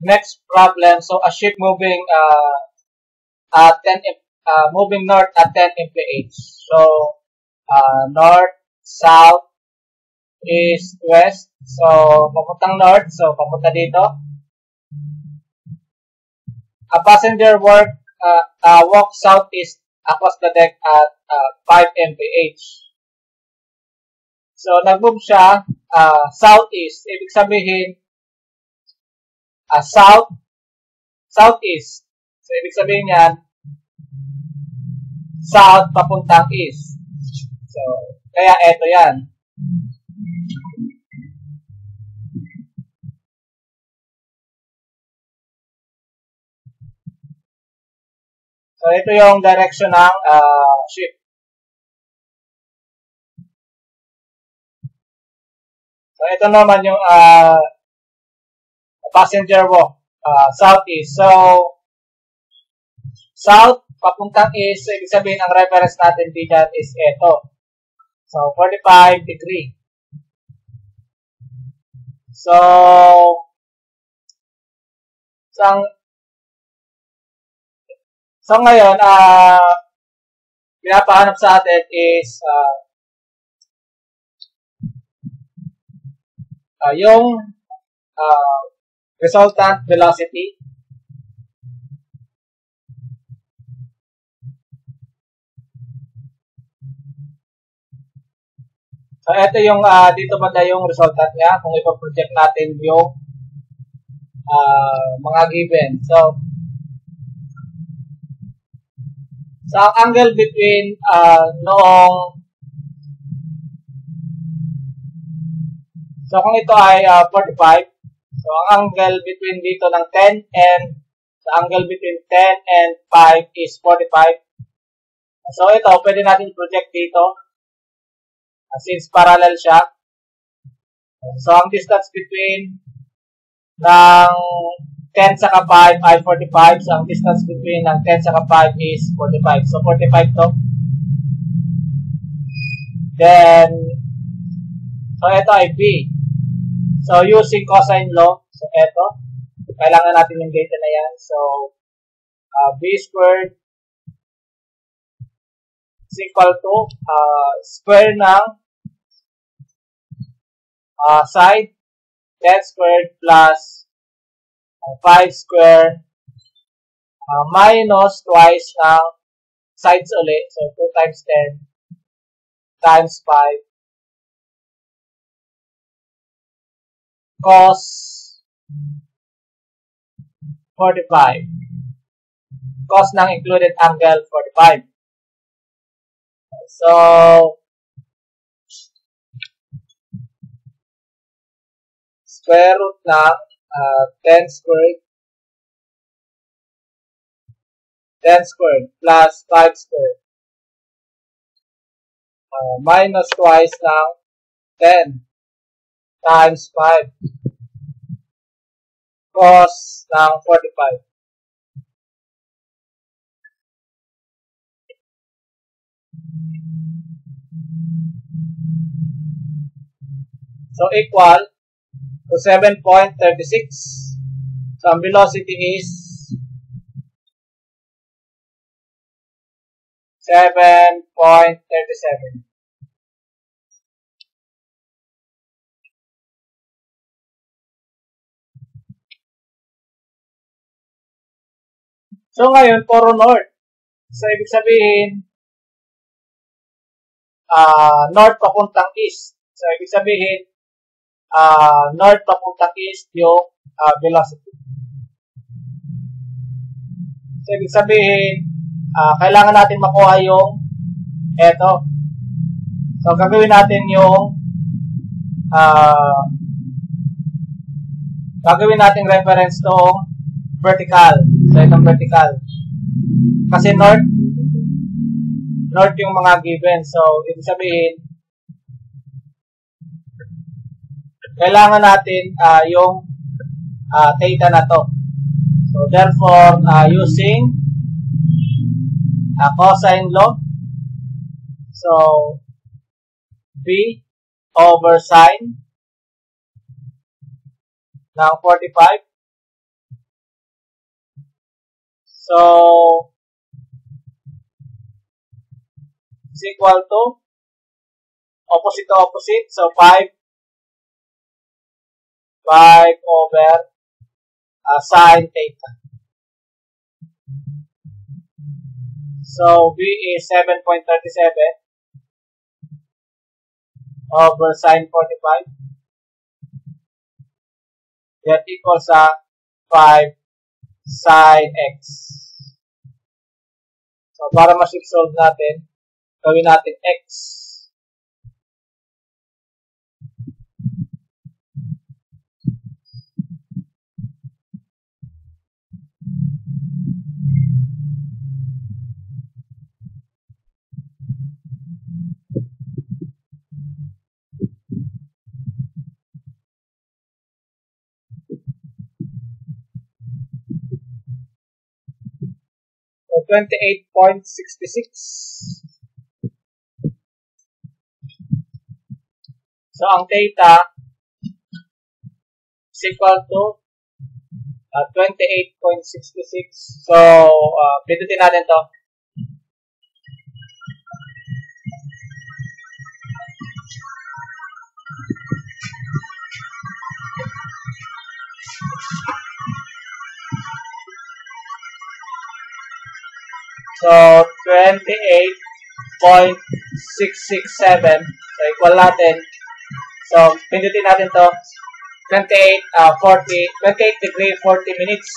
Next problem. So a ship moving uh, at 10 M- uh, moving north at 10 mph. So uh, north, south, east, west. So papuntang north. So papunta dito. A passenger work uh, uh, walk southeast across the deck at uh, 5 mph. So nag-move siya uh, southeast. Ibig sabihin uh, south, southeast. So, ibig sabihin yan, south papuntang east. So, kaya eto yan. So, ito yung direction ng uh, ship. So, ito naman yung uh, passenger walk, uh, southeast. So, south, papuntang east, so ibig sabihin ang reference natin dito is ito. So, 45 degree. So, so, ang, so ngayon, uh, pinapahanap sa atin is uh, uh, yung uh, resultant velocity. So, ito yung, uh, dito banda yung resultant niya kung ipaproject natin yung uh, mga given. So, so, angle between uh, noong So, kung ito ay uh, 45, so ang angle between dito ng 10 and the angle between 10 and 5 is 45. So, ito, pwede natin project dito since parallel siya. So, ang distance between ng 10 saka 5 ay 45. So, ang distance between ng 10 saka 5 is 45. So, 45 to. Then, so, ito ay B. So, using cosine law, so eto, kailangan natin yung data na yan. So, uh, b squared is equal to uh, square ng uh, side 10 squared plus uh, 5 square uh, minus twice ng sides ulit. So, 2 times 10 times 5 cos 45. Cos ng included angle 45. So, square root ng uh, 10 squared 10 squared plus 5 squared uh, minus twice ng 10 times 5 cos ng 45. So, equal to 7.36. So, velocity is 7.37. So, ngayon, puro north. So, ibig sabihin, uh, north papuntang east. So, ibig sabihin, uh, north papuntang east yung uh, velocity. So, ibig sabihin, uh, kailangan natin makuha yung eto. So, gagawin natin yung uh, gagawin natin reference tong vertical. So, itong vertical. Kasi north, north yung mga given. So, ibig sabihin, kailangan natin uh, yung uh, theta na to. So, therefore, uh, using uh, cosine law, so, B over sine ng 45 So, is equal to opposite to opposite. So, 5 5 over uh, sine theta. So, V is 7.37 over sine 45. That equals sa 5 sine x. So, para ma-solve natin, gawin natin x. 28.66. So, ang theta is equal to uh, 28.66. So, uh, pindutin natin to. So, 28.667. So, equal natin. So, pindutin natin to. 28, uh, 40, 28 degree, 40 minutes.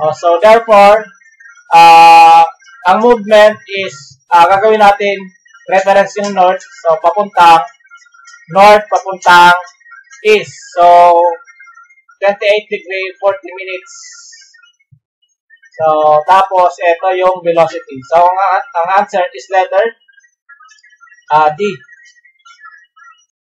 Oh, so, therefore, uh, ang movement is, uh, gagawin natin, reference yung north. So, papuntang north, papuntang east. So, 28 degree, 40 minutes. So, tapos, ito yung velocity. So, ang, ang answer is letter uh, D.